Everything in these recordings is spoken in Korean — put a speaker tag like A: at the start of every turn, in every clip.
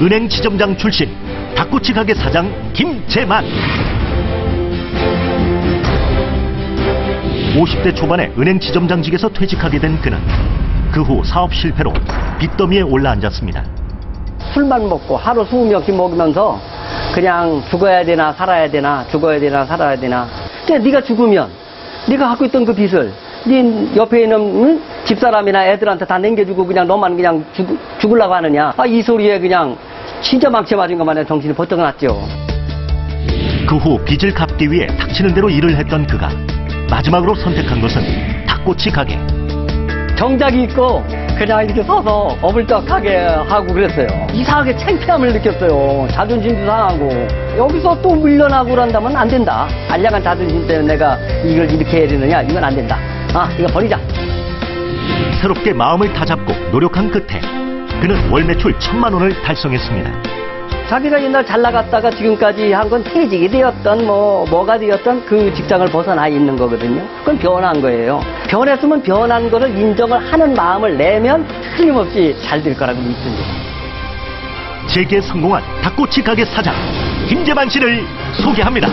A: 은행 지점장 출신 닭꼬치 가게 사장 김재만 50대 초반에 은행 지점장직에서 퇴직하게 된 그는 그 후 사업 실패로 빚더미에 올라앉았습니다.
B: 술만 먹고 하루 20명씩 먹으면서 그냥 죽어야 되나 살아야 되나 죽어야 되나 살아야 되나 그냥 네가 죽으면 네가 갖고 있던 그 빚을 네 옆에 있는 응? 집사람이나 애들한테 다 남겨주고 그냥 너만 그냥 죽, 죽으려고 하느냐 아, 이 소리에 그냥 진짜 망치 맞은 것만에 정신이 번쩍 났죠
A: 그 후 빚을 갚기 위해 닥치는 대로 일을 했던 그가 마지막으로 선택한 것은 닭꼬치 가게.
B: 정작이 있고 그냥 이렇게 서서 어불떡하게 하고 그랬어요. 이상하게 창피함을 느꼈어요. 자존심도 상하고 여기서 또 밀려나고 그런다면 안 된다. 알량한 자존심 때문에 내가 이걸 이렇게 해야 되느냐? 이건 안 된다. 아, 이거 버리자.
A: 새롭게 마음을 다잡고 노력한 끝에 그는 월 매출 천만 원을 달성했습니다.
B: 자기가 옛날 잘 나갔다가 지금까지 한 건 퇴직이 되었던 뭐 뭐가 되었던 그 직장을 벗어나 있는 거거든요. 그건 변한 거예요. 변했으면 변한 거를 인정을 하는 마음을 내면 틀림없이 잘 될 거라고 믿습니다.
A: 재기에 성공한 닭꼬치 가게 사장 김재만 씨를 소개합니다.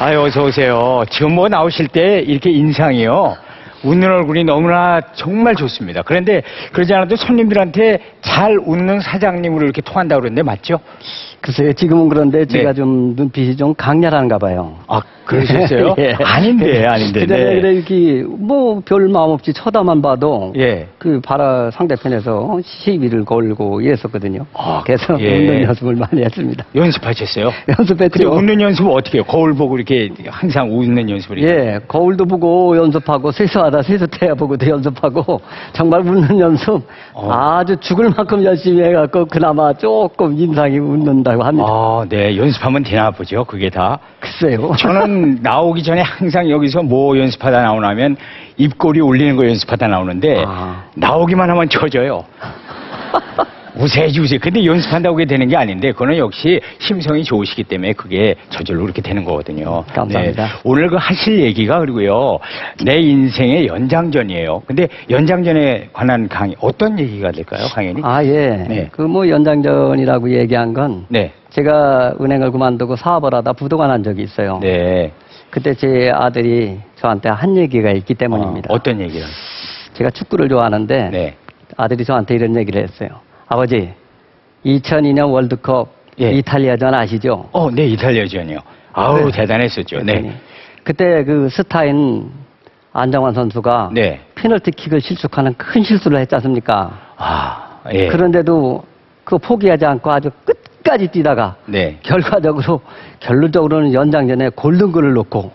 C: 아유, 어서 오세요. 지금 뭐 나오실 때 이렇게 인상이요. 웃는 얼굴이 너무나 정말 좋습니다. 그런데 그러지 않아도 손님들한테 잘 웃는 사장님으로 이렇게 통한다고 그러는데 맞죠?
B: 글쎄요, 지금은 그런데 제가
C: 네.
B: 좀 눈빛이 좀 강렬한가 봐요.
C: 아, 그러셨어요?
B: 예.
C: 아닌데, 아닌데.
B: 그래,
C: 네.
B: 이렇게, 뭐, 별 마음 없이 쳐다만 봐도,
C: 예.
B: 그, 바라 상대편에서 시비를 걸고 이랬었거든요.
C: 아,
B: 그래서
C: 예.
B: 웃는 연습을 많이 했습니다.
C: 연습하셨어요?
B: 연습했죠.
C: 웃는 연습은 어떻게 해요? 거울 보고 이렇게 항상 웃는 연습을 해요?
B: 예, 거울도 보고 연습하고, 세수하다 세수 태야 보고도 연습하고, 정말 웃는 연습,
C: 어.
B: 아주 죽을 만큼 열심히 해갖고, 그나마 조금 인상이 웃는다 고 합니다.
C: 아, 네. 연습하면 되나 보죠, 그게 다.
B: 글쎄요.
C: 저는 나오기 전에 항상 여기서 뭐 연습하다 나오나면 입꼬리 올리는 거 연습하다 나오는데
B: 아.
C: 나오기만 하면 쳐져요. 우세지 우세. 근데 연습한다고 그게 되는 게 아닌데 그거는 역시 심성이 좋으시기 때문에 그게 저절로 그렇게 되는 거거든요.
B: 감사합니다.
C: 네. 오늘 그 하실 얘기가 그리고요 내 인생의 연장전이에요. 근데 연장전에 관한 강의 어떤 얘기가 될까요, 강연이?
B: 아, 예.
C: 네.
B: 그 뭐 연장전이라고 얘기한 건,
C: 네,
B: 제가 은행을 그만두고 사업을 하다 부도가 난 적이 있어요.
C: 네.
B: 그때 제 아들이 저한테 한 얘기가 있기 때문입니다.
C: 어, 떤 얘기를?
B: 제가 축구를 좋아하는데
C: 네.
B: 아들이 저한테 이런 얘기를 했어요. 아버지, 2002년 월드컵
C: 예.
B: 이탈리아전 아시죠?
C: 어, 네, 이탈리아전이요. 아우,
B: 네.
C: 대단했었죠.
B: 그랬더니
C: 네.
B: 그때 그 스타인 안정환 선수가
C: 네.
B: 페널티 킥을 실축하는 큰 실수를 했지 않습니까?
C: 아, 예.
B: 그런데도 그 포기하지 않고 아주 끝까지 뛰다가
C: 네.
B: 결과적으로 결론적으로는 연장전에 골든골을 놓고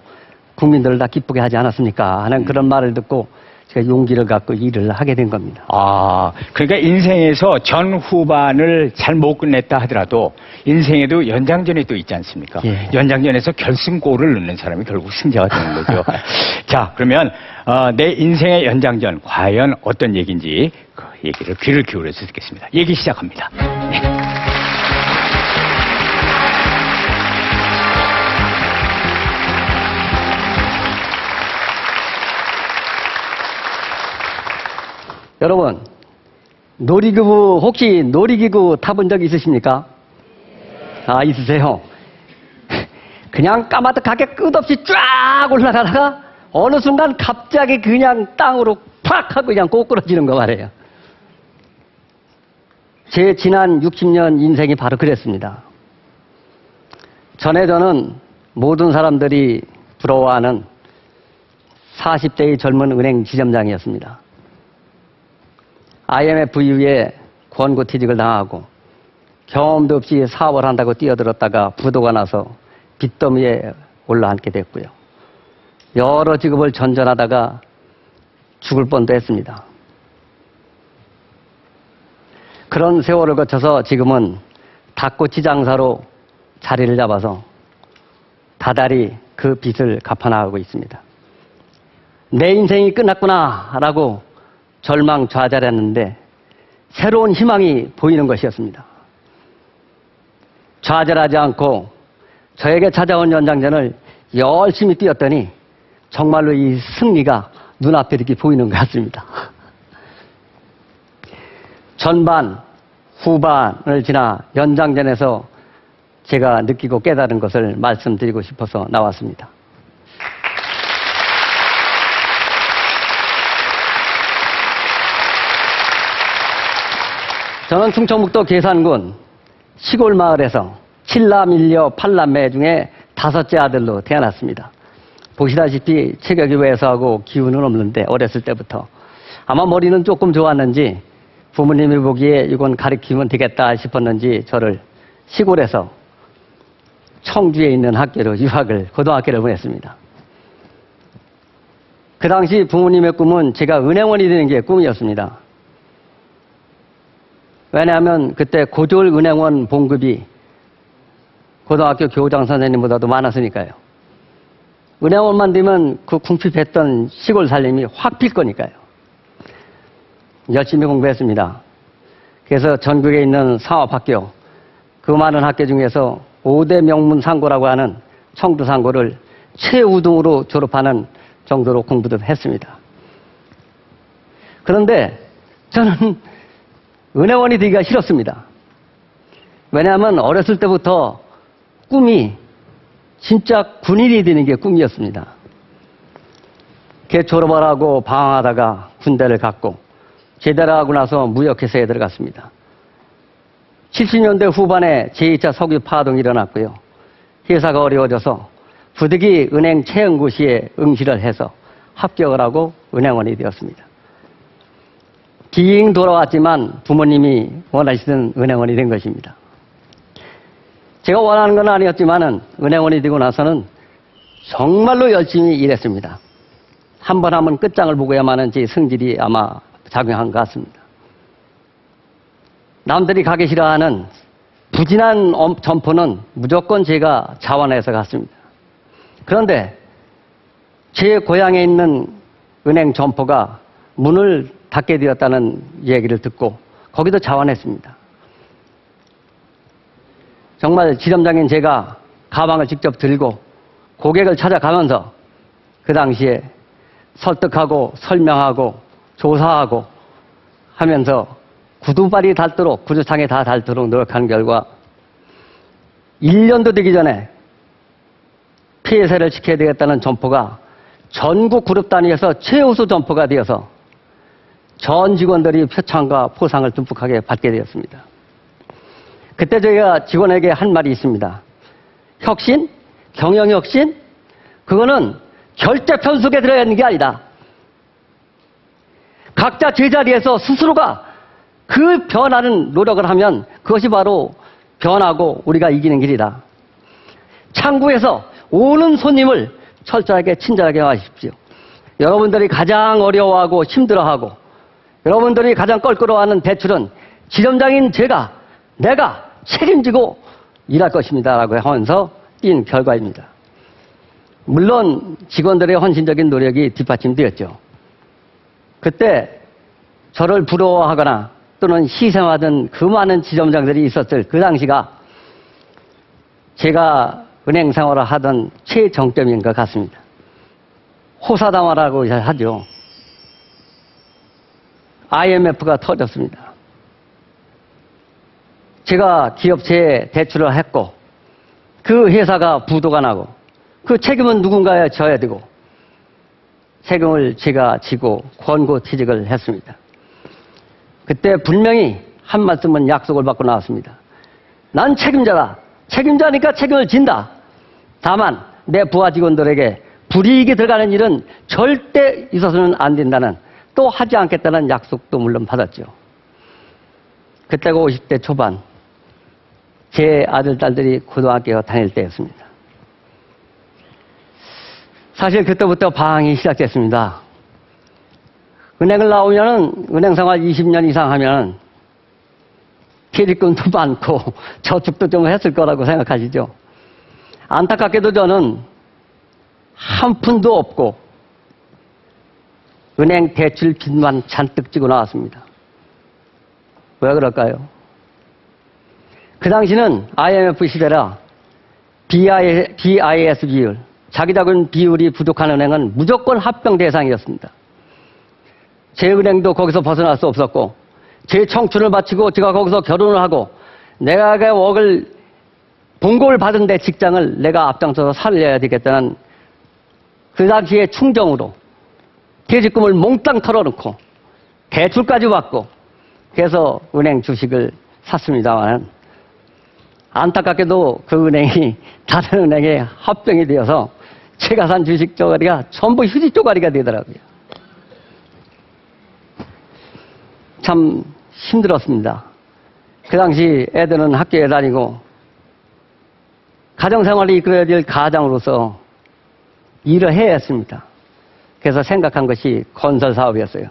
B: 국민들을 다 기쁘게 하지 않았습니까? 하는 그런 말을 듣고 제가 용기를 갖고 일을 하게 된 겁니다.
C: 아, 그러니까 인생에서 전 후반을 잘 못 끝냈다 하더라도 인생에도 연장전이 또 있지 않습니까?
B: 예.
C: 연장전에서 결승골을 넣는 사람이 결국 승자가 되는 거죠. 자, 그러면 어, 내 인생의 연장전 과연 어떤 얘기인지 그 얘기를 귀를 기울여서 듣겠습니다. 얘기 시작합니다. 네.
B: 여러분, 놀이기구, 혹시 놀이기구 타본 적 있으십니까? 아, 있으세요? 그냥 까마득하게 끝없이 쫙 올라가다가 어느 순간 갑자기 그냥 땅으로 팍 하고 그냥 꼬꾸러지는 거 말이에요. 제 지난 60년 인생이 바로 그랬습니다. 전에 저는 모든 사람들이 부러워하는 40대의 젊은 은행 지점장이었습니다. IMF 이후에 권고 퇴직을 당하고 경험도 없이 사업을 한다고 뛰어들었다가 부도가 나서 빚더미에 올라앉게 됐고요. 여러 직업을 전전하다가 죽을 뻔도 했습니다. 그런 세월을 거쳐서 지금은 닭꼬치 장사로 자리를 잡아서 다달이 그 빚을 갚아나가고 있습니다. 내 인생이 끝났구나 라고 절망 좌절했는데 새로운 희망이 보이는 것이었습니다. 좌절하지 않고 저에게 찾아온 연장전을 열심히 뛰었더니 정말로 이 승리가 눈앞에 이렇게 보이는 것 같습니다. 전반, 후반을 지나 연장전에서 제가 느끼고 깨달은 것을 말씀드리고 싶어서 나왔습니다. 저는 충청북도 계산군 시골 마을에서 칠남 일녀 팔남매 중에 다섯째 아들로 태어났습니다. 보시다시피 체격이 왜소하고 기운은 없는데 어렸을 때부터 아마 머리는 조금 좋았는지 부모님이 보기에 이건 가르치면 되겠다 싶었는지 저를 시골에서 청주에 있는 학교로 유학을 고등학교를 보냈습니다. 그 당시 부모님의 꿈은 제가 은행원이 되는 게 꿈이었습니다. 왜냐하면 그때 고졸 은행원 봉급이 고등학교 교장 선생님보다도 많았으니까요. 은행원만 되면 그 궁핍했던 시골 살림이 확 필 거니까요. 열심히 공부했습니다. 그래서 전국에 있는 상업학교, 그 많은 학교 중에서 5대 명문 상고라고 하는 청주 상고를 최우등으로 졸업하는 정도로 공부도 했습니다. 그런데 저는 은행원이 되기가 싫었습니다. 왜냐하면 어렸을 때부터 꿈이 진짜 군인이 되는 게 꿈이었습니다. 개 졸업을 하고 방황하다가 군대를 갔고 제대를 하고 나서 무역회사에 들어갔습니다. 70년대 후반에 제2차 석유 파동이 일어났고요. 회사가 어려워져서 부득이 은행 채용고시에 응시를 해서 합격을 하고 은행원이 되었습니다. 빙 돌아왔지만 부모님이 원하시던 은행원이 된 것입니다. 제가 원하는 건 아니었지만은 은행원이 되고 나서는 정말로 열심히 일했습니다. 한 번 하면 끝장을 보고야만은 제 성질이 아마 작용한 것 같습니다. 남들이 가기 싫어하는 부진한 엄- 점포는 무조건 제가 자원해서 갔습니다. 그런데 제 고향에 있는 은행 점포가 문을 닫게 되었다는 얘기를 듣고 거기도 자원했습니다. 정말 지점장인 제가 가방을 직접 들고 고객을 찾아가면서 그 당시에 설득하고 설명하고 조사하고 하면서 구두발이 닳도록 구두창에 다 닳도록 노력한 결과 1년도 되기 전에 폐쇄를 시켜야 되겠다는 점포가 전국 그룹 단위에서 최우수 점포가 되어서 전 직원들이 표창과 포상을 듬뿍하게 받게 되었습니다. 그때 저희가 직원에게 한 말이 있습니다. 혁신? 경영 혁신? 그거는 절대 편속에 들어야 하는 게 아니다. 각자 제자리에서 스스로가 그 변하는 노력을 하면 그것이 바로 변하고 우리가 이기는 길이다. 창구에서 오는 손님을 철저하게 친절하게 하십시오. 여러분들이 가장 어려워하고 힘들어하고 여러분들이 가장 껄끄러워하는 대출은 지점장인 제가 내가 책임지고 일할 것입니다 라고 하면서 뛴 결과입니다. 물론 직원들의 헌신적인 노력이 뒷받침되었죠. 그때 저를 부러워하거나 또는 희생하던 그 많은 지점장들이 있었을 그 당시가 제가 은행 생활을 하던 최정점인 것 같습니다. 호사당화라고 하죠. IMF가 터졌습니다. 제가 기업체에 대출을 했고 그 회사가 부도가 나고 그 책임은 누군가에 져야 되고 책임을 제가 지고 권고 퇴직을 했습니다. 그때 분명히 한 말씀은 약속을 받고 나왔습니다. 난 책임자다. 책임자니까 책임을 진다. 다만 내 부하 직원들에게 불이익이 들어가는 일은 절대 있어서는 안 된다는 또 하지 않겠다는 약속도 물론 받았죠. 그때가 50대 초반 제 아들, 딸들이 고등학교 다닐 때였습니다. 사실 그때부터 방황이 시작됐습니다. 은행을 나오면은 은행 생활 20년 이상 하면 퇴직금도 많고 저축도 좀 했을 거라고 생각하시죠. 안타깝게도 저는 한 푼도 없고 은행 대출 빚만 잔뜩 지고 나왔습니다. 왜 그럴까요? 그 당시는 IMF 시대라 BIS 비율, 자기자금 비율이 부족한 은행은 무조건 합병 대상이었습니다. 제 은행도 거기서 벗어날 수 없었고 제 청춘을 바치고 제가 거기서 결혼을 하고 내가 그 월을 봉고를 받은 데 직장을 내가 앞장서서 살려야 되겠다는 그 당시의 충정으로 퇴직금을 몽땅 털어놓고 대출까지 받고 그래서 은행 주식을 샀습니다만 안타깝게도 그 은행이 다른 은행에 합병이 되어서 제가 산 주식 쪼가리가 전부 휴지 쪼가리가 되더라고요. 참 힘들었습니다. 그 당시 애들은 학교에 다니고 가정생활을 이끌어야 될 가장으로서 일을 해야 했습니다. 그래서 생각한 것이 건설 사업이었어요.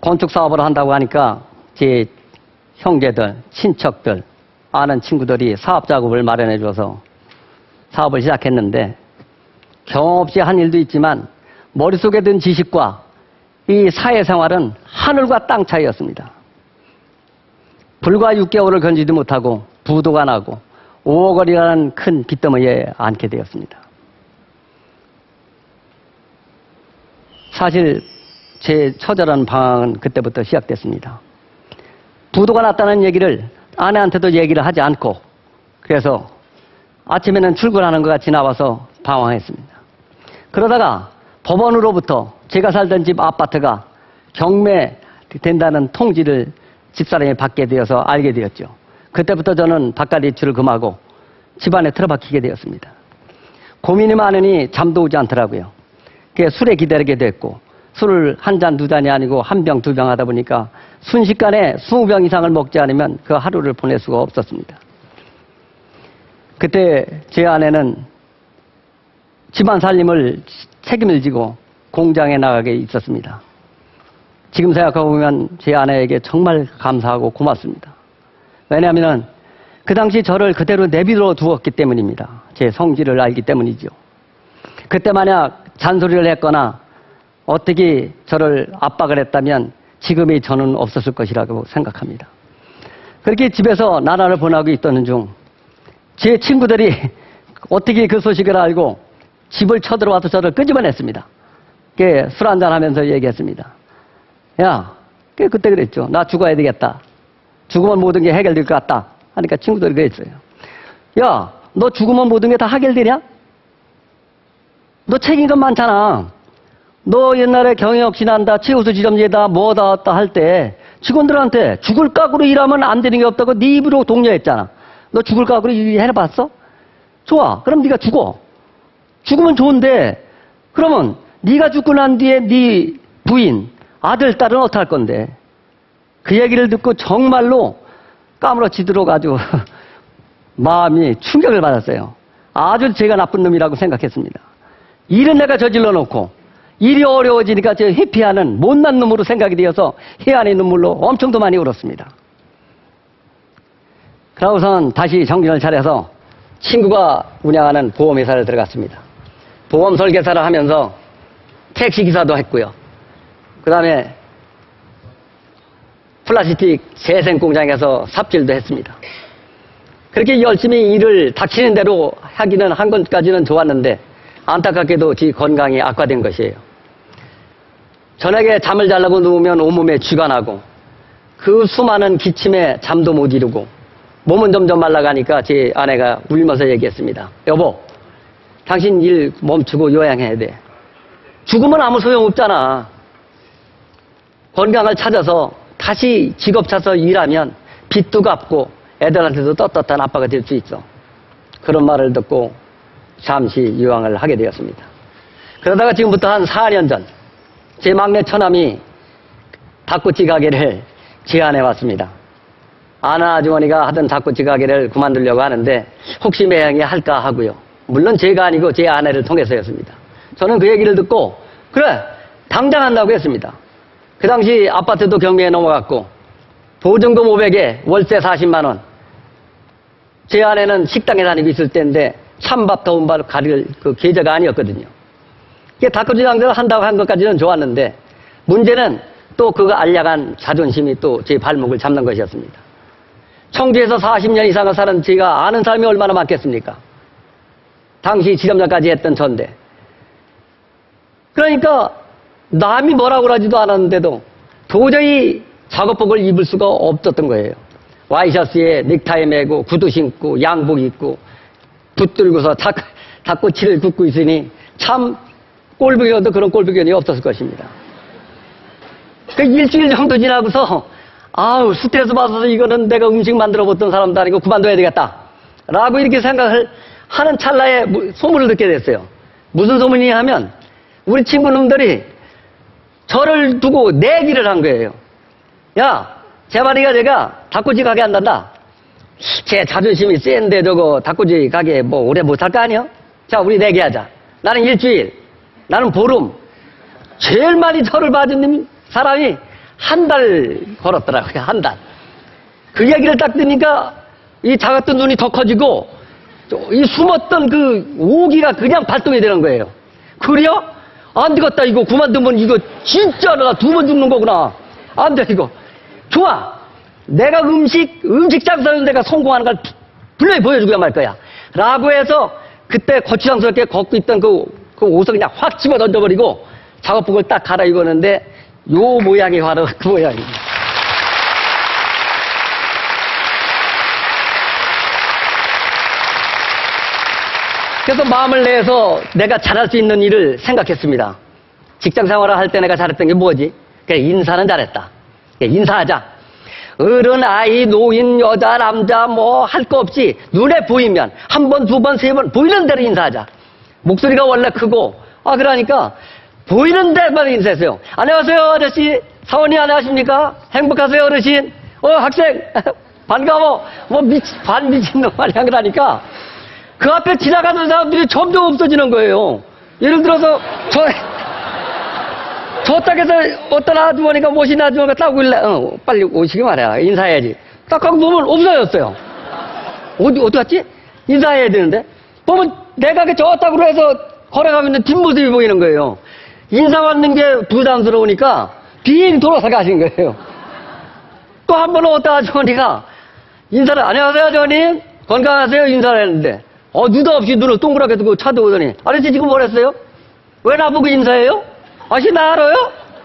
B: 건축 사업을 한다고 하니까 제 형제들, 친척들, 아는 친구들이 사업 작업을 마련해 줘서 사업을 시작했는데 경험 없이 한 일도 있지만 머릿속에 든 지식과 이 사회생활은 하늘과 땅 차이였습니다. 불과 6개월을 견디지 못하고 부도가 나고 5억 원이라는 큰 빚더미에 앉게 되었습니다. 사실 제 처절한 방황은 그때부터 시작됐습니다. 부도가 났다는 얘기를 아내한테도 얘기를 하지 않고 그래서 아침에는 출근하는 것 같이 나와서 방황했습니다. 그러다가 법원으로부터 제가 살던 집 아파트가 경매된다는 통지를 집사람이 받게 되어서 알게 되었죠. 그때부터 저는 바깥 입출을 금하고 집안에 틀어박히게 되었습니다. 고민이 많으니 잠도 오지 않더라고요. 술에 기다리게 됐고 술을 한 잔 두 잔이 아니고 한 병 두 병 하다 보니까 순식간에 20병 이상을 먹지 않으면 그 하루를 보낼 수가 없었습니다. 그때 제 아내는 집안 살림을 책임을 지고 공장에 나가게 있었습니다. 지금 생각해보면 제 아내에게 정말 감사하고 고맙습니다. 왜냐하면 그 당시 저를 그대로 내비둬 두었기 때문입니다. 제 성질을 알기 때문이죠. 그때 만약 잔소리를 했거나 어떻게 저를 압박을 했다면 지금의 저는 없었을 것이라고 생각합니다. 그렇게 집에서 나라를 보내고 있던 중 제 친구들이 어떻게 그 소식을 알고 집을 쳐들어와서 저를 끄집어냈습니다. 술 한잔 하면서 얘기했습니다. 야, 그 그때 그랬죠. 나 죽어야 되겠다. 죽으면 모든 게 해결될 것 같다. 하니까 친구들이 그랬어요. 야, 너 죽으면 모든 게 다 해결되냐? 너 책임감 많잖아. 너 옛날에 경영 지난다, 최우수 지점제다, 뭐다 왔다 할 때 직원들한테 죽을 각오로 일하면 안 되는 게 없다고 네 입으로 독려했잖아. 너 죽을 각오로 일해봤어? 좋아. 그럼 네가 죽어. 죽으면 좋은데 그러면 네가 죽고 난 뒤에 네 부인, 아들, 딸은 어떻게 할 건데? 그 얘기를 듣고 정말로 까무러치도록 아주 마음이 충격을 받았어요. 아주 제가 나쁜 놈이라고 생각했습니다. 일은 내가 저질러 놓고 일이 어려워지니까 저 회피하는 못난 놈으로 생각이 되어서 해안의 눈물로 엄청 더 많이 울었습니다. 그러고선 다시 정신을 차려서 친구가 운영하는 보험회사를 들어갔습니다. 보험 설계사를 하면서 택시기사도 했고요. 그 다음에 플라스틱 재생 공장에서 삽질도 했습니다. 그렇게 열심히 일을 닥치는 대로 하기는 한 것까지는 좋았는데 안타깝게도 제 건강이 악화된 것이에요. 저녁에 잠을 자려고 누우면 온몸에 쥐가 나고 그 수많은 기침에 잠도 못 이루고 몸은 점점 말라가니까 제 아내가 울면서 얘기했습니다. 여보, 당신 일 멈추고 요양해야 돼. 죽으면 아무 소용 없잖아. 건강을 찾아서 다시 직업 찾아서 일하면 빚도 갚고 애들한테도 떳떳한 아빠가 될 수 있어. 그런 말을 듣고 잠시 유황을 하게 되었습니다. 그러다가 지금부터 한 4년 전, 제 막내 처남이 닭꼬치 가게를 제안해 왔습니다. 아는 아주머니가 하던 닭꼬치 가게를 그만두려고 하는데 혹시 매양이 할까 하고요. 물론 제가 아니고 제 아내를 통해서였습니다. 저는 그 얘기를 듣고 그래 당장 한다고 했습니다. 그 당시 아파트도 경매에 넘어갔고 보증금 500에 월세 40만 원. 제 아내는 식당에 다니고 있을 때인데 찬밥 더운 밥 가릴 그 계좌가 아니었거든요. 이게 닭꼬치 장사를 한다고 한 것까지는 좋았는데 문제는 또 그가 알량한 자존심이 또 제 발목을 잡는 것이었습니다. 청주에서 40년 이상을 사는 제가 아는 사람이 얼마나 많겠습니까? 당시 지점장까지 했던 전데. 그러니까 남이 뭐라고 하지도 않았는데도 도저히 작업복을 입을 수가 없었던 거예요. 와이셔츠에 넥타이 매고 구두 신고 양복 입고 붙들고서 닭, 닭꼬치를 굽고 있으니 참 꼴불견도 그런 꼴불견이 없었을 것입니다. 그 일주일 정도 지나고서 아우 스트레스 받아서 이거는 내가 음식 만들어 봤던 사람도 아니고 그만둬야 되겠다. 라고 이렇게 생각을 하는 찰나에 무- 소문을 듣게 됐어요. 무슨 소문이 하면 우리 친구놈들이 저를 두고 내기를 한 거예요. 야 제발이가 내가 닭꼬치 가게 한단다 제 자존심이 센데 저거 닭꼬치 가게 뭐 오래 못할거 아니야? 자 우리 내기하자 나는 일주일 나는 보름 제일 많이 저를 봐준 사람이 한 달 걸었더라고요, 한 달. 그 얘기를 딱 듣니까 이 작았던 눈이 더 커지고 저이 숨었던 그 오기가 그냥 발동이 되는 거예요. 그래요? 안 되겠다, 이거. 그만두면 이거 진짜 나 두 번 죽는 거구나. 안 돼, 이거. 좋아. 내가 음식, 음식 장사는 내가 성공하는 걸 분명히 보여주고야 말 거야. 라고 해서 그때 거추장스럽게 걷고 있던 그, 그 옷을 그냥 확 집어 던져버리고 작업복을 딱 갈아입었는데 요 모양이 바로 그 모양입니다. 그래서 마음을 내서 내가 잘할 수 있는 일을 생각했습니다. 직장 생활을 할 때 내가 잘했던 게 뭐지? 그래, 인사는 잘했다. 인사하자. 어른, 아이, 노인, 여자, 남자, 뭐, 할 거 없이 눈에 보이면 한 번, 두 번, 세 번 보이는 대로 인사하자. 목소리가 원래 크고, 아, 그러니까 보이는 데만 인사했어요. 안녕하세요, 아저씨. 사원님 안녕하십니까? 행복하세요, 어르신. 어, 학생. 반가워. 뭐, 미치, 반 미친놈 마냥 그러니까 그 앞에 지나가는 사람들이 점점 없어지는 거예요. 예를 들어서 저, 저 땅에서 어떤 아주머니가 모신 아주머니가 딱 오길래 어, 빨리 오시기 말이야. 인사해야지. 딱 하고 보면 없어졌어요. 어디, 어디 갔지? 인사해야 되는데. 보면 내가 그저 땅으로 해서 걸어가고 있는 뒷모습이 보이는 거예요. 인사 받는 게 부담스러우니까 빙 돌아서 가신 거예요. 또 한 번은 어떤 아주머니가 인사를, 안녕하세요, 아주머님. 건강하세요. 인사를 했는데, 어, 느닷없이 눈을 동그랗게 뜨고 쳐다보더니, 아저씨 지금 뭘 했어요? 왜 나보고 인사해요? 아저씨 나 알아요?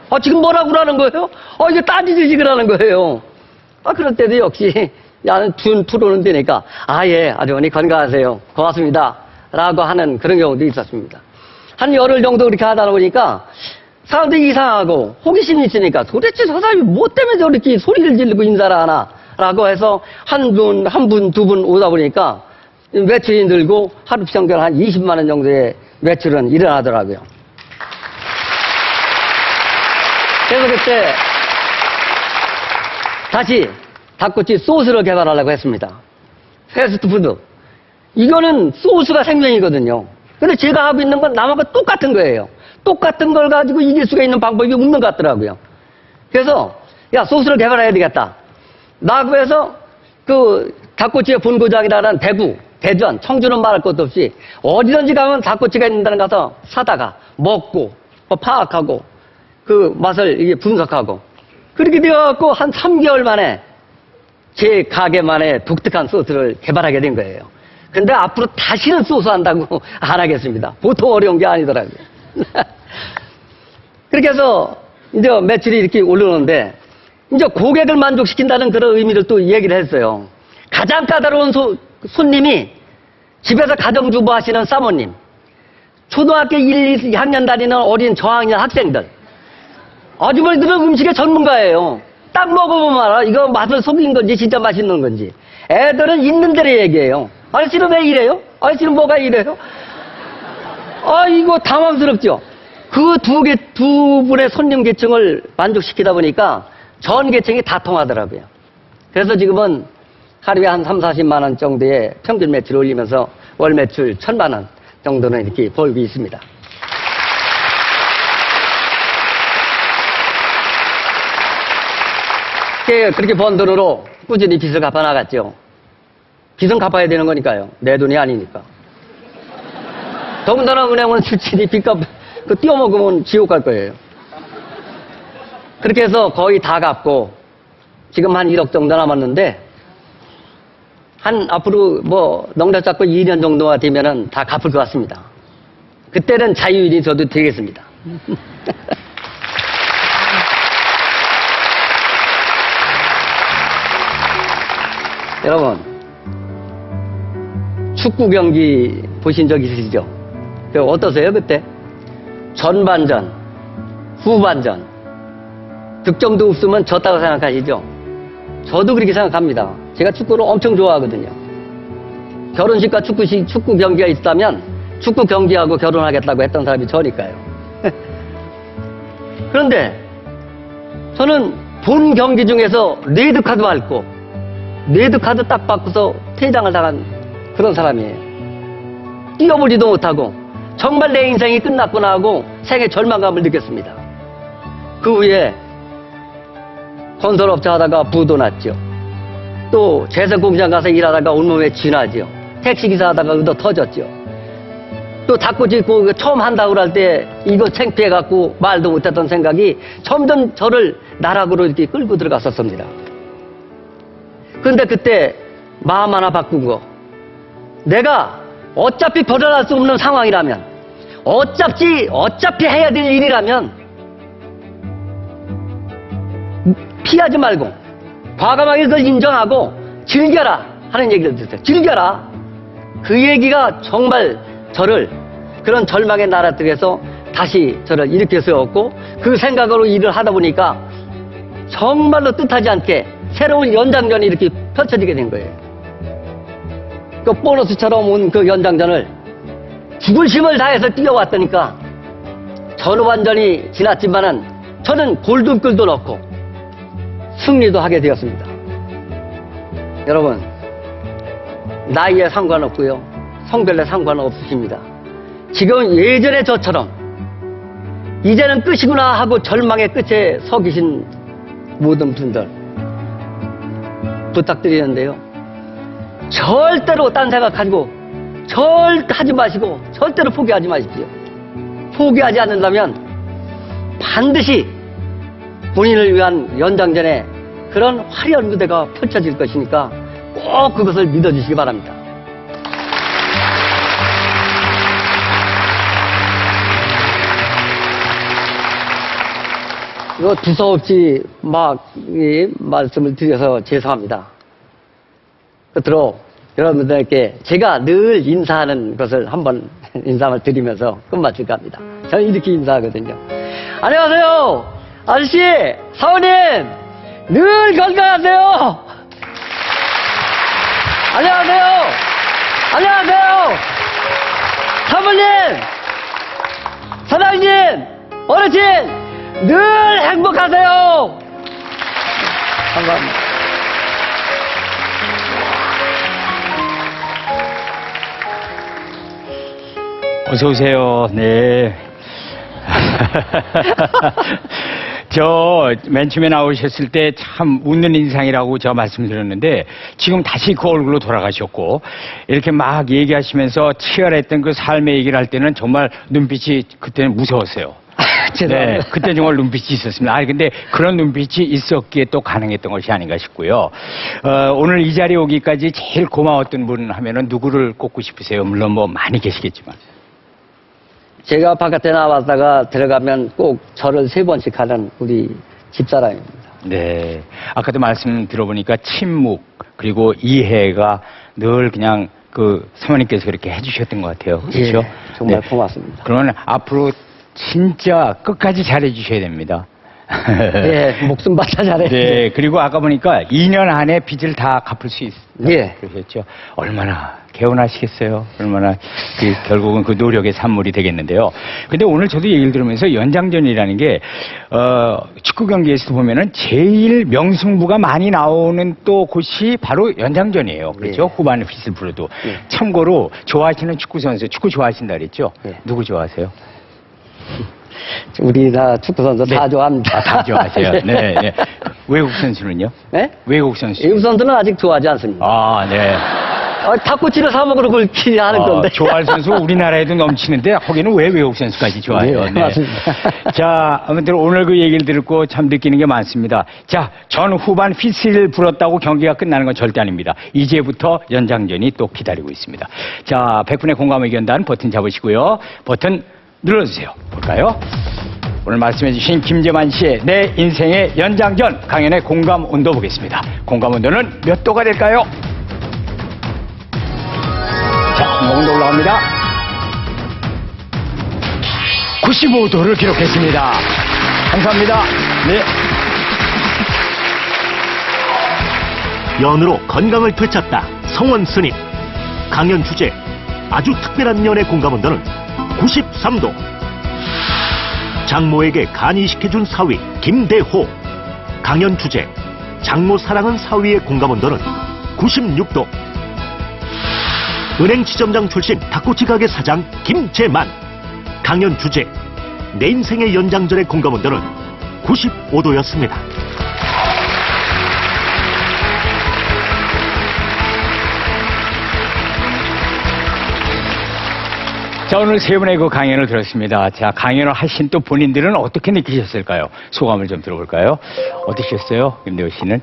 B: 아, 지금 뭐라고 그러는 거예요? 어, 이게 딴짓을 지그라는 거예요. 아, 그럴 때도 역시, 야는 준 프로는 되니까, 아, 예, 아주머니 건강하세요. 고맙습니다. 라고 하는 그런 경우도 있었습니다. 한 열흘 정도 그렇게 하다 보니까, 사람들이 이상하고 호기심이 있으니까 도대체 저 사람이 뭐 때문에 저렇게 소리를 지르고 인사를 하나 라고 해서 한 분, 한 분, 두 분 오다 보니까 매출이 늘고 하루 평균 한 20만 원 정도의 매출은 일어나더라고요. 그래서 그때 다시 닭꼬치 소스를 개발하려고 했습니다. 패스트푸드. 이거는 소스가 생명이거든요. 근데 제가 하고 있는 건 남하고 똑같은 거예요. 똑같은 걸 가지고 이길 수가 있는 방법이 없는 것 같더라고요. 그래서 야 소스를 개발해야 되겠다. 라고 해서 그 닭꼬치의 본고장이라는 대구, 대전, 청주는 말할 것도 없이 어디든지 가면 닭꼬치가 있는 데는 가서 사다가 먹고 뭐 파악하고 그 맛을 이게 분석하고 그렇게 되어갖고 한 3개월 만에 제 가게만의 독특한 소스를 개발하게 된 거예요. 근데 앞으로 다시는 소스 한다고 안 하겠습니다. 보통 어려운 게 아니더라고요. 그렇게 해서 이제 매출이 이렇게 오르는데 이제 고객을 만족시킨다는 그런 의미를 또 얘기를 했어요. 가장 까다로운 소- 손님이 집에서 가정주부 하시는 사모님, 초등학교 1, 2학년 다니는 어린 저학년 학생들, 아주머니들은 음식의 전문가예요. 딱 먹어보면 알아. 이거 맛을 속인 건지 진짜 맛있는 건지. 애들은 있는 대로 얘기해요. 아저씨는 왜 이래요? 아저씨는 뭐가 이래요? 아, 이거 당황스럽죠? 그 두 개, 두 분의 손님 계층을 만족시키다 보니까 전 계층이 다 통하더라고요. 그래서 지금은 하루에 한 3, 40만 원 정도의 평균 매출을 올리면서 월 매출 1000만 원 정도는 이렇게 벌고 있습니다. 그- 그렇게 번 돈으로 꾸준히 빚을 갚아 나갔죠. 빚은 갚아야 되는 거니까요. 내 돈이 아니니까. 더군다나 은행은 실질이 빚값, 그 띄어먹으면 지옥 갈 거예요. 그렇게 해서 거의 다 갚고, 지금 한 1억 정도 남았는데, 한 앞으로 뭐 농사 잡고 2년 정도가 되면은 다 갚을 것 같습니다. 그때는 자유인이 저도 되겠습니다. 여러분, 축구 경기 보신 적 있으시죠? 그 어떠세요, 그때? 전반전, 후반전, 득점도 없으면 졌다고 생각하시죠? 저도 그렇게 생각합니다. 제가 축구를 엄청 좋아하거든요. 결혼식과 축구식, 축구 경기가 있다면 축구 경기하고 결혼하겠다고 했던 사람이 저니까요. 그런데 저는 본 경기 중에서 레드카드 받고 레드카드 딱 받고서 퇴장을 당한 그런 사람이에요. 뛰어보지도 못하고 정말 내 인생이 끝났구나 하고 생애 절망감을 느꼈습니다. 그 후에 건설업체 하다가 부도 났죠. 또 채석공장 가서 일하다가 온몸에 쥐나죠. 택시기사 하다가 의도 터졌죠. 또 닦고 짓고 그 처음 한다고 할 때 이거 창피해갖고 말도 못했던 생각이 점점 저를 나락으로 이렇게 끌고 들어갔었습니다. 그런데 그때 마음 하나 바꾼 거. 내가 어차피 벗어날 수 없는 상황이라면, 어차피, 어차피 해야 될 일이라면, 피하지 말고, 과감하게 그걸 인정하고, 즐겨라! 하는 얘기를 듣어요 즐겨라! 그 얘기가 정말 저를 그런 절망의 나라들에서 다시 저를 일으켜 세웠고, 그 생각으로 일을 하다 보니까, 정말로 뜻하지 않게 새로운 연장전이 이렇게 펼쳐지게 된 거예요. 그 보너스처럼 온 그 연장전을 죽을 힘을 다해서 뛰어왔다니까 전후반전이 지났지만은 저는 골든글도 넣고 승리도 하게 되었습니다. 여러분, 나이에 상관없고요. 성별에 상관없으십니다. 지금 예전에 저처럼 이제는 끝이구나 하고 절망의 끝에 서 계신 모든 분들 부탁드리는데요. 절대로 딴 생각하고 절대 하지 마시고 절대로 포기하지 마십시오. 포기하지 않는다면 반드시 본인을 위한 연장전에 그런 화려한 무대가 펼쳐질 것이니까 꼭 그것을 믿어주시기 바랍니다. 이거 두서없이 막, 이 말씀을 드려서 죄송합니다. 끝으로 여러분들께 제가 늘 인사하는 것을 한번 인사를 드리면서 끝마칠까 합니다. 저는 이렇게 인사하거든요. 안녕하세요! 아저씨! 사원님! 늘 건강하세요! 안녕하세요! 안녕하세요! 사모님! 사장님! 어르신! 늘 행복하세요! 감사합니다.
C: 어서 오세요. 네. 저 맨 처음에 나오셨을 때 참 웃는 인상이라고 저 말씀드렸는데 지금 다시 그 얼굴로 돌아가셨고 이렇게 막 얘기하시면서 치열했던 그 삶의 얘기를 할 때는 정말 눈빛이 그때는 무서웠어요. 네. 그때 정말 눈빛이 있었습니다. 아, 근데 그런 눈빛이 있었기에 또 가능했던 것이 아닌가 싶고요. 어, 오늘 이 자리에 오기까지 제일 고마웠던 분 하면은 누구를 꼽고 싶으세요? 물론 뭐 많이 계시겠지만.
B: 제가 바깥에 나왔다가 들어가면 꼭 저를 세 번씩 하는 우리 집사람입니다.
C: 네. 아까도 말씀 들어보니까 침묵, 그리고 이해가 늘 그냥 그 사모님께서 그렇게 해주셨던 것 같아요. 그렇죠?
B: 예, 정말 고맙습니다.
C: 그러면 앞으로 진짜 끝까지 잘해주셔야 됩니다.
B: 예, 목숨 바쳐 잘해.
C: 네, 그리고 아까 보니까 2년 안에 빚을 다 갚을 수 있다.
B: 예.
C: 그러셨죠. 얼마나 개운하시겠어요. 얼마나 그 결국은 그 노력의 산물이 되겠는데요. 근데 오늘 저도 얘기를 들으면서 연장전이라는 게 어, 축구 경기에서 보면은 제일 명승부가 많이 나오는 또 곳이 바로 연장전이에요. 그렇죠?
B: 예.
C: 후반 휘슬 불어도.
B: 예.
C: 참고로 좋아하시는 축구 선수, 축구 좋아하신다 그랬죠?
B: 예.
C: 누구 좋아하세요?
B: 우리나라 축구 선수 다
C: 네.
B: 좋아합니다.
C: 아, 다 좋아하세요. 네, 네. 외국 선수는요?
B: 네?
C: 외국 선수.
B: 외국 선수는 아직 좋아하지 않습니다.
C: 아, 네.
B: 어, 닭꼬치를 사 먹으러 그렇게 하는
C: 어,
B: 건데.
C: 좋아할 선수 우리나라에도 넘치는데 거기는 왜 외국 선수까지 좋아해요?
B: 네, 맞습니다.
C: 자, 아무튼 오늘 그 얘기를 듣고 참 느끼는 게 많습니다. 자, 전 후반 휘슬을 불었다고 경기가 끝나는 건 절대 아닙니다. 이제부터 연장전이 또 기다리고 있습니다. 자, 100분의 공감 의견단 버튼 잡으시고요. 버튼 눌러주세요. 볼까요? 오늘 말씀해주신 김재만 씨의 내 인생의 연장전 강연의 공감 온도 보겠습니다. 공감 온도는 몇 도가 될까요? 자, 온도 올라갑니다. 95도를 기록했습니다. 감사합니다. 네.
A: 연으로 건강을 되찾다 성원 스님 강연 주제 아주 특별한 연의 공감 온도는 93도. 장모에게 간이식해준 사위 김대호. 강연 주제 장모 사랑은 사위의 공감 온도는 96도. 은행 지점장 출신 닭꼬치 가게 사장 김재만. 강연 주제 내 인생의 연장전의 공감 온도는 95도였습니다.
C: 자, 오늘 세 분의 그 강연을 들었습니다. 자, 강연을 하신 또 본인들은 어떻게 느끼셨을까요? 소감을 좀 들어볼까요? 어떠셨어요? 김대호 씨는?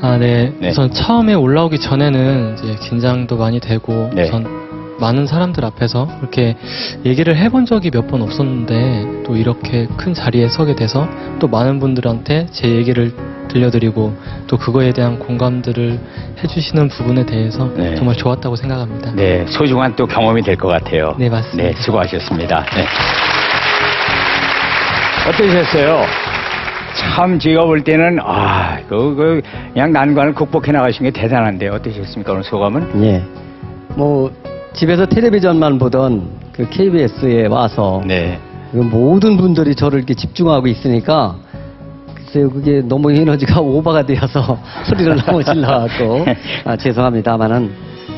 D: 아, 네.
C: 네.
D: 우선 처음에 올라오기 전에는 이제 긴장도 많이 되고
C: 네.
D: 우선 많은 사람들 앞에서 이렇게 얘기를 해본 적이 몇 번 없었는데 또 이렇게 큰 자리에 서게 돼서 또 많은 분들한테 제 얘기를 들려드리고 또 그거에 대한 공감들을 해주시는 부분에 대해서
C: 네.
D: 정말 좋았다고 생각합니다.
C: 네, 소중한 또 경험이 될 것 같아요.
D: 네, 맞습니다.
C: 네, 수고하셨습니다. 네. 어떠셨어요? 참 제가 볼 때는 아, 그, 그 그냥 난관을 극복해 나가신 게 대단한데 어떠셨습니까? 오늘 소감은?
B: 예. 뭐, 집에서 텔레비전만 보던 그 KBS에 와서
C: 네.
B: 그 모든 분들이 저를 이렇게 집중하고 있으니까 글쎄요, 그게 너무 에너지가 오버가 되어서 소리를 너무 질러갖고 아, 죄송합니다만은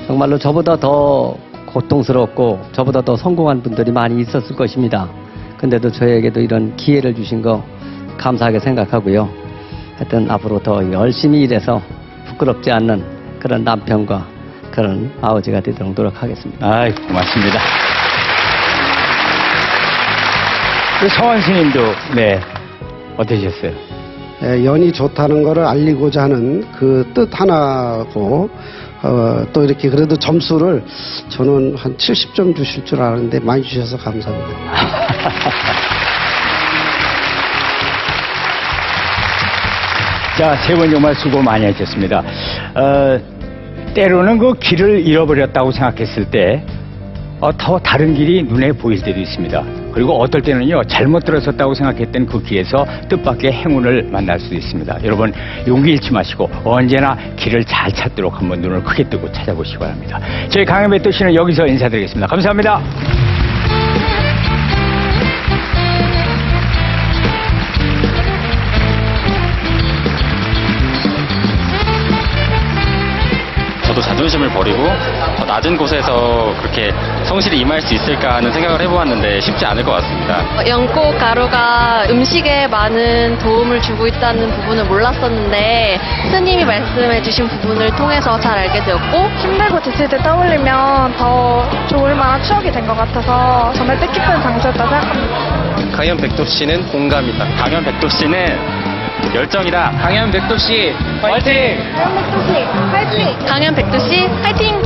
B: 정말로 저보다 더 고통스럽고 저보다 더 성공한 분들이 많이 있었을 것입니다. 근데도 저에게도 이런 기회를 주신 거 감사하게 생각하고요. 하여튼 앞으로 더 열심히 일해서 부끄럽지 않는 그런 남편과 그런 아버지가 되도록 노력하겠습니다.
C: 아이, 고맙습니다. 그 서원 스님도 네. 어떠셨어요?
E: 에, 연이 좋다는 것을 알리고자 하는 그 뜻 하나고 어, 또 이렇게 그래도 점수를 저는 한 70점 주실 줄 알았는데 많이 주셔서 감사합니다.
C: 자, 세 분 정말 수고 많이 하셨습니다. 어, 때로는 그 길을 잃어버렸다고 생각했을 때, 어, 더 다른 길이 눈에 보일 때도 있습니다. 그리고 어떨 때는요, 잘못 들어섰다고 생각했던 그 길에서 뜻밖의 행운을 만날 수도 있습니다. 여러분, 용기 잃지 마시고 언제나 길을 잘 찾도록 한번 눈을 크게 뜨고 찾아보시기 바랍니다. 저희 강연배 또 씨는 여기서 인사드리겠습니다. 감사합니다.
F: 저도 자존심을 버리고 더 낮은 곳에서 그렇게 성실히 임할 수 있을까 하는 생각을 해보았는데 쉽지 않을 것 같습니다.
G: 연꽃 가루가 음식에 많은 도움을 주고 있다는 부분을 몰랐었는데 스님이 말씀해주신 부분을 통해서 잘 알게 되었고
H: 힘들고 지칠 때 떠올리면 더 좋을 만한 추억이 된 것 같아서 정말 뜻깊은 장소였다고 생각합니다.
F: 강현 백도 씨는 공감이다. 강현 백도 씨는 열정이다. 강현 백도 씨 화이팅!
G: 강현 백두 씨 화이팅!